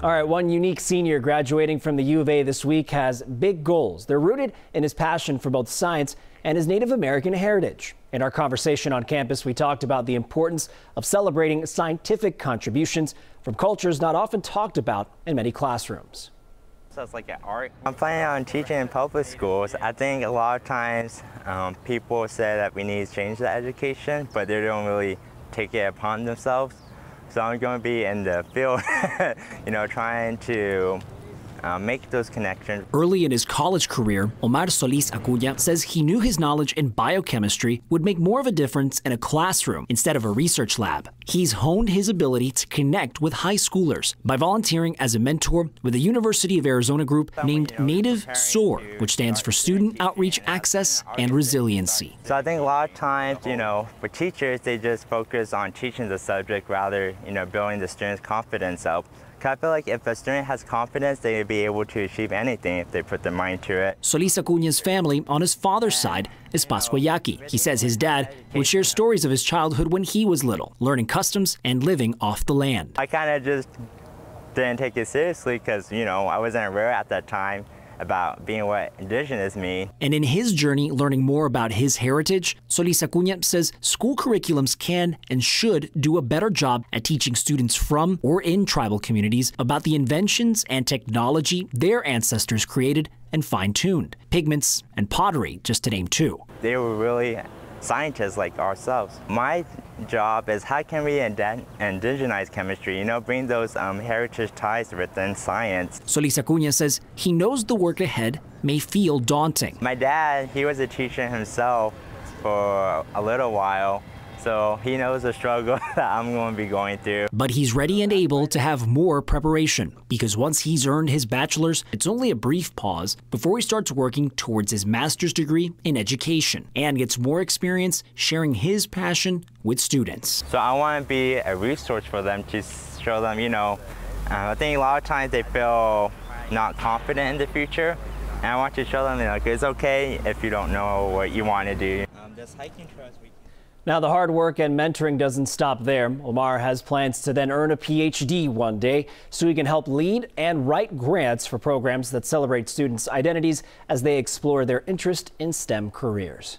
All right, one unique senior graduating from the U of A this week has big goals. They're rooted in his passion for both science and his Native American heritage. In our conversation on campus, we talked about the importance of celebrating scientific contributions from cultures not often talked about in many classrooms. So it's like an art. I'm planning on teaching in public schools. I think a lot of times um, people say that we need to change the education, but they don't really take it upon themselves. So I'm going to be in the field, you know, trying to uh, make those connections. Early in his college career, Omar Solis Acuña says he knew his knowledge in biochemistry would make more of a difference in a classroom instead of a research lab. He's honed his ability to connect with high schoolers by volunteering as a mentor with a University of Arizona group named Native SOAR, which stands for Student Outreach Access and Resiliency. So I think a lot of times, you know, for teachers, they just focus on teaching the subject rather, you know, building the students' confidence up. I feel like if a student has confidence, they will be able to achieve anything if they put their mind to it. Solis Acuña's family on his father's side is Pascua Yaqui. He says his dad would share stories of his childhood when he was little, learning customs and living off the land. I kind of just didn't take it seriously because, you know, I wasn't aware at that time about being what indigenous mean. And in his journey learning more about his heritage, Solis Acuña says school curriculums can and should do a better job at teaching students from or in tribal communities about the inventions and technology their ancestors created and fine-tuned. Pigments and pottery, just to name two. They were really scientists like ourselves. My job is how can we indigenize chemistry, you know, bring those um, heritage ties within science. Solis Acuña says he knows the work ahead may feel daunting. My dad, he was a teacher himself for a little while, so he knows the struggle that I'm going to be going through. But he's ready and able to have more preparation because once he's earned his bachelor's, it's only a brief pause before he starts working towards his master's degree in education and gets more experience sharing his passion with students. So I want to be a resource for them to show them, you know, uh, I think a lot of times they feel not confident in the future. And I want to show them that like, it's okay if you don't know what you want to do. Um, this hiking trail now, the hard work and mentoring doesn't stop there. Omar has plans to then earn a PhD one day so he can help lead and write grants for programs that celebrate students' identities as they explore their interest in STEM careers.